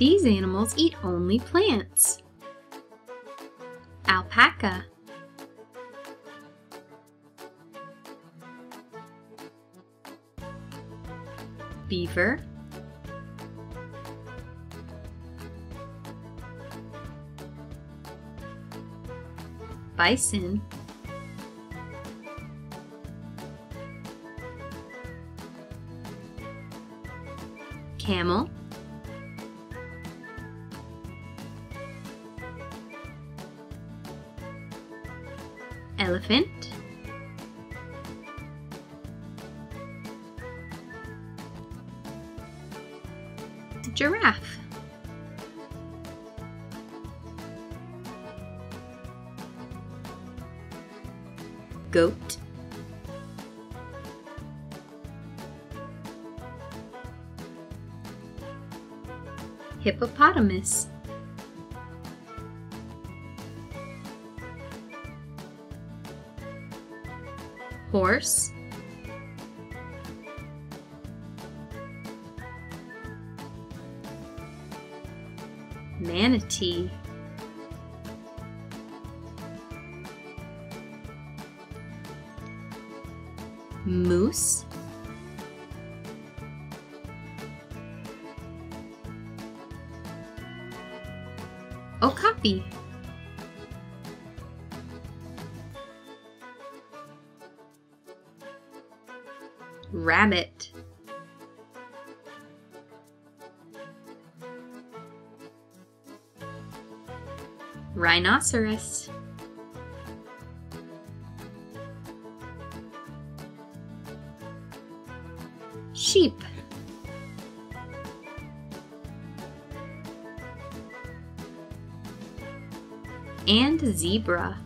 These animals eat only plants. Alpaca. Beaver. Bison. Camel. Elephant. Giraffe. Goat. Hippopotamus. Horse. Manatee. Moose. Okapi. Rabbit. Rhinoceros. Sheep. And zebra.